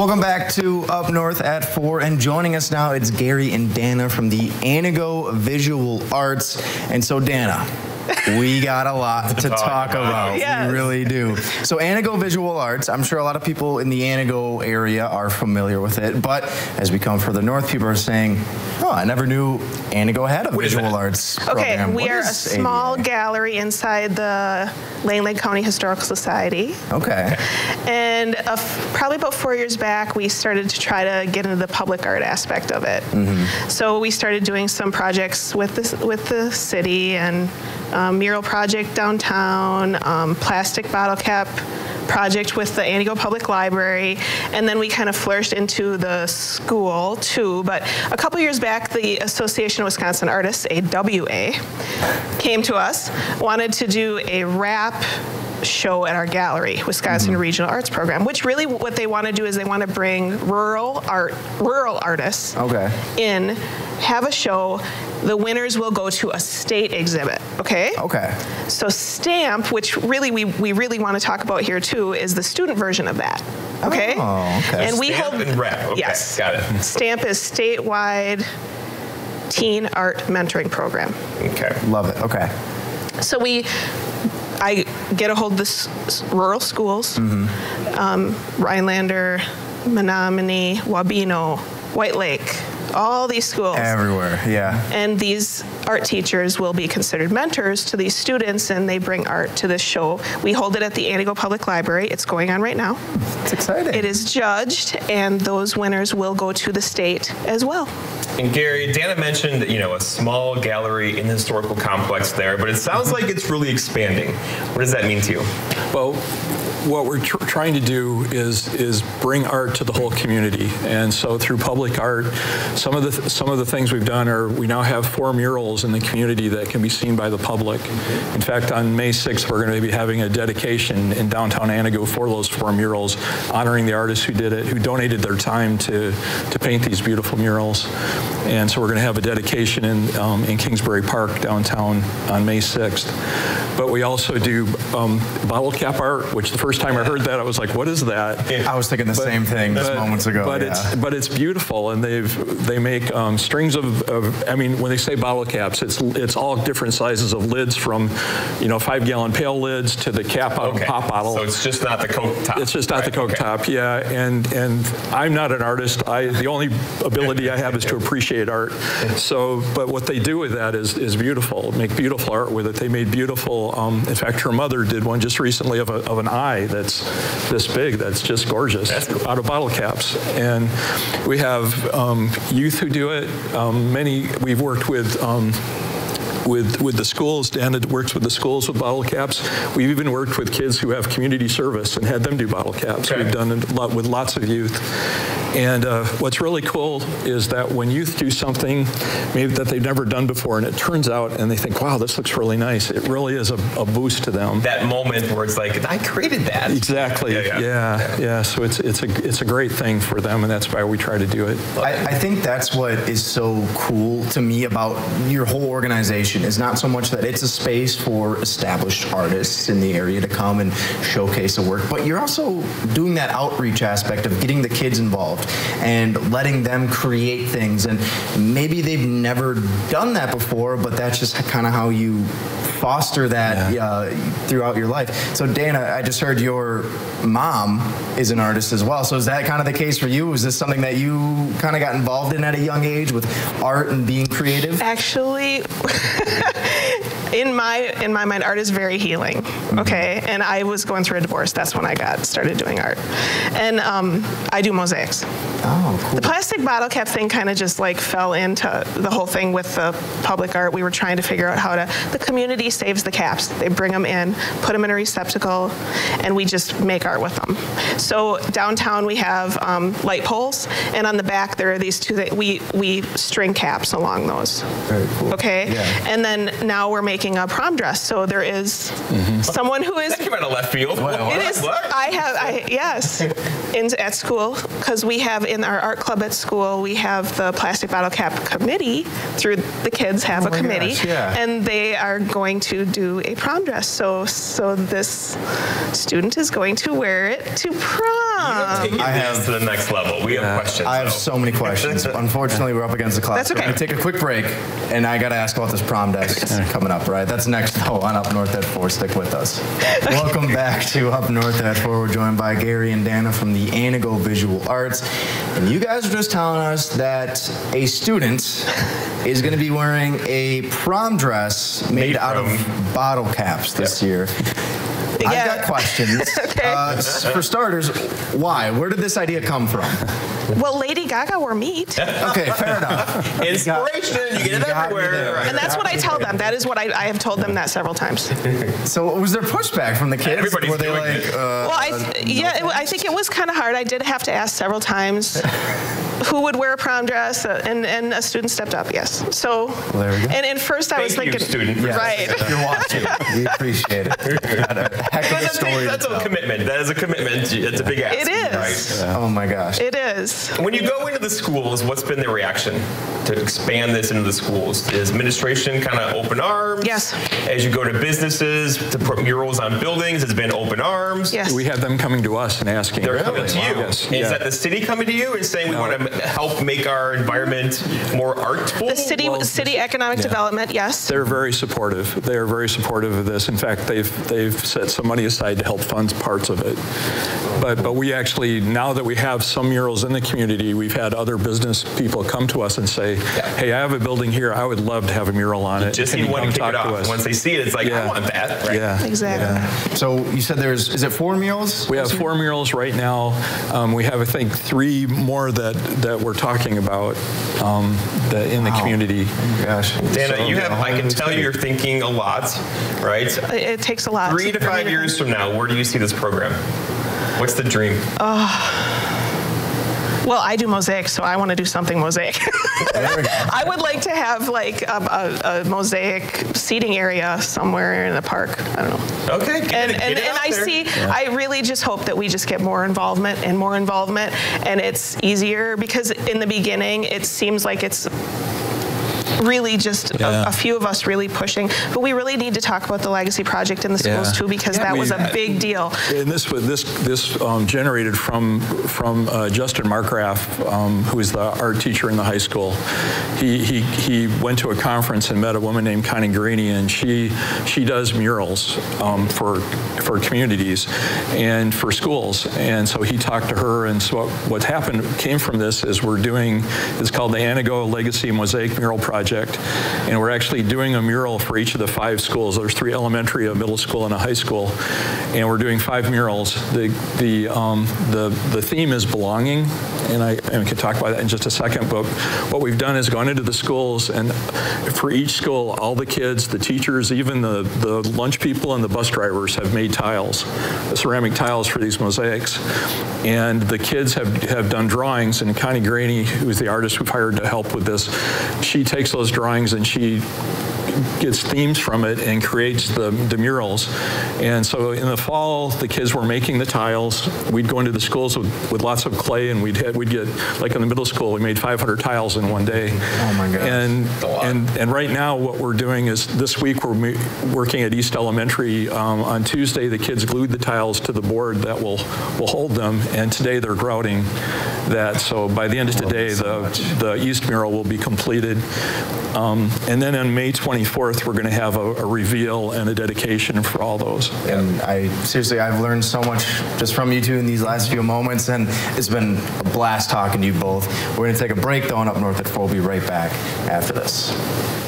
Welcome back to Up North at 4. And joining us now, it's Gary and Danna from the Antigo Visual Arts. And so, Danna, we got a lot to, talk, about. Yes. We really do. So, Antigo Visual Arts, I'm sure a lot of people in the Antigo area are familiar with it. But as we come further north, people are saying, oh, I never knew Antigo had a Wait visual minute. arts Okay, program. we What are a small AVA? gallery inside the Langlade County Historical Society. Okay. And a f- probably about four years back, we started to try to get into the public art aspect of it. Mm-hmm. So we started doing some projects with the, with the city and um, mural project downtown, um, plastic bottle cap project with the Antigo Public Library, and then we kind of flourished into the school too. But a couple years back, the Association of Wisconsin Artists, AWA, came to us, wanted to do a rap show at our gallery, Wisconsin mm-hmm. Regional Arts Program, which really what they want to do is they want to bring rural art, rural artists Okay. in, have a show. The winners will go to a state exhibit, okay? Okay. So STAMP, which really we, we really want to talk about here too, is the student version of that. Okay? Oh, okay. And we Stamp hold and rap. Okay, yes, got it. STAMP is statewide teen art mentoring program. Okay. Love it. Okay. So we, I get a hold of the s- rural schools, um, Rhinelander, Menominee, Wabeno, White Lake, all these schools. Everywhere. Yeah. And these art teachers will be considered mentors to these students, and they bring art to this show. We hold it at the Antigo Public Library. It's going on right now. It's exciting. It is judged, and those winners will go to the state as well. And Gary, Danna mentioned, you know, a small gallery in the historical complex there, but it sounds like it's really expanding. What does that mean to you? Well, what we're tr- trying to do is is bring art to the whole community, and so through public art, some of the th- some of the things we've done are we now have four murals in the community that can be seen by the public. In fact, on May 6th, we're going to be having a dedication in downtown Antigo for those four murals, honoring the artists who did it, who donated their time to to paint these beautiful murals. And so we're going to have a dedication in um, in Kingsbury Park downtown on May 6th. But we also do um, bottle cap art, which the first time I heard that, I was like, "What is that?" I was thinking the same thing just moments ago. But yeah. it's but it's beautiful, and they've they make um, strings of, of. I mean, when they say bottle caps, it's it's all different sizes of lids, from you know five gallon pail lids to the cap out of a pop bottle. So it's just not the Coke top. It's just not the? Coke Okay. top, yeah. And and I'm not an artist. I the only ability I have is to appreciate art. So, but what they do with that is is beautiful. Make beautiful art with it. They made beautiful. Um, in fact, her mother did one just recently of, a, of an eye that's this big. That's just gorgeous out of bottle caps. And we have um, youth who do it. Um, many we've worked with. Um, with with the schools. Dan works with the schools with bottle caps. We've even worked with kids who have community service and had them do bottle caps. Okay. We've done a lot with lots of youth. And uh, what's really cool is that when youth do something maybe that they've never done before, and it turns out, and they think, "Wow, this looks really nice," it really is a, a boost to them. That moment where it's like, I created that. Exactly. Yeah, Yeah yeah. yeah, So it's it's a it's a great thing for them, and that's why we try to do it. I, I think that's what is so cool to me about your whole organization is not so much that it's a space for established artists in the area to come and showcase a work, but you're also doing that outreach aspect of getting the kids involved and letting them create things. And maybe they've never done that before, but that's just kind of how you foster that uh, throughout your life. So Danna, I just heard your mom is an artist as well. So is that kind of the case for you? Is this something that you kind of got involved in at a young age with art and being creative? Actually, in my in my mind, art is very healing. Okay, and I was going through a divorce. That's when I got started doing art, and um, I do mosaics. Oh, cool. The plastic bottle cap thing kind of just like fell into the whole thing with the public art. We were trying to figure out how to. The community saves the caps. They bring them in, put them in a receptacle, and we just make art with them. So downtown we have um, light poles, and on the back there are these two. That we we string caps along those. Very cool. Okay, Yeah. and then now we're making a prom dress. So there is someone who is That came out of left field. it is. What? I have. I yes. In at school because we have in our art club at school we have the plastic bottle cap committee. Through the kids have Oh a committee, gosh, yeah. and they are going to do a prom dress. So so this student is going to wear it to prom. Take I have- to the next level. We have questions. I have though. so many questions. Unfortunately, we're up against the clock. That's So We're okay. gonna take a quick break, and I gotta ask about this prom desk coming up. Right, that's next though on Up North at Four. Stick with us. Welcome back to Up North at Four. We're joined by Gary and Danna from the Antigo Visual Arts, and you guys are just telling us that a student is going to be wearing a prom dress made, Made out of bottle caps this year. I've Yeah. got questions. Okay. uh, for starters, why? Where did this idea come from? Well, Lady Gaga wore meat. Okay, fair enough. Inspiration, you get it everywhere. Right. And that's what I tell them. That is what I, I have told them that several times. So was there pushback from the kids? Everybody's Were they doing like, it. uh, Well, I th- yeah, it, I think it was kind of hard. I did have to ask several times who would wear a prom dress, uh, and and a student stepped up. Yes. So. there we go. And at first I was Thank you, student. yes, right. If you're watching, we appreciate it. Got a heck of a That's, a, story that's a commitment. That is a commitment. It's a big ask. It is. Right. Oh my gosh. It is. When you go into the schools, what's been the reaction to expand this into the schools? Is administration kind of open arms? Yes. As you go to businesses to put murals on buildings, it's been open arms. Yes. We have them coming to us and asking. They're coming to you. Yes. Is yeah. that the city coming to you and saying we want to help make our environment more artful? The city, Well, city economic yeah. development, yes. They're very supportive. They are very supportive of this. In fact, they've they've set some money aside to help fund parts of it. But but we actually now that we have some murals in the community, we've had other business people come to us and say, "Hey, I have a building here. I would love to have a mural on it. Just Can need one to kick it talk to off. us?" Once they see it, it's like, I Yeah. want that. Right? Yeah. Exactly. So you said there's, is it four meals? We have four murals right now. Um, we have, I think, three more that, that we're talking about um, that in the Wow. community. Gosh. Danna, So, you have, I can tell great. you're thinking a lot, right? It, it takes a lot. Three to five years from now, where do you see this program? What's the dream? Well, I do mosaic, so I want to do something mosaic. There we go. I would like to have like a, a, a mosaic seating area somewhere in the park. I don't know. Okay, And it, and, and I there. see. I really just hope that we just get more involvement and more involvement, and it's easier because in the beginning it seems like it's really just Yeah. a, a few of us really pushing. But we really need to talk about the legacy project in the schools Yeah. too because Yeah, that was a big deal. And this was this this um, generated from from uh, Justin Markgraf, um, who is the art teacher in the high school. He, he he went to a conference and met a woman named Connie Greeny, and she she does murals um, for for communities and for schools. And so he talked to her, and so what, what happened came from this is we're doing it's called the Antigo Legacy Mosaic Mural Project, and we're actually doing a mural for each of the five schools. There's three elementary, a middle school, and a high school, and we're doing five murals. The the um, the the theme is belonging, and I and we can talk about that in just a second. But what we've done is gone into the schools, and for each school, all the kids, the teachers, even the the lunch people and the bus drivers have made tiles, ceramic tiles for these mosaics, and the kids have have done drawings. And Connie Graney, who's the artist we've hired to help with this, she takes those drawings and she gets themes from it and creates the, the murals. And so in the fall, the kids were making the tiles. We'd go into the schools with, with lots of clay, and we'd had, we'd get like in the middle school, we made 500 tiles in one day. Oh my gosh. And and and right now, what we're doing is this week we're working at East Elementary. Um, on Tuesday, the kids glued the tiles to the board that will will hold them, and today they're grouting that. So by the end of today, the the East mural will be completed. Um, and then on May 24th, we're going to have a, a reveal and a dedication for all those. And I seriously, I've learned so much just from you two in these last few moments, and it's been a blast talking to you both. We're going to take a break, though, and up north at four. We'll be right back after this.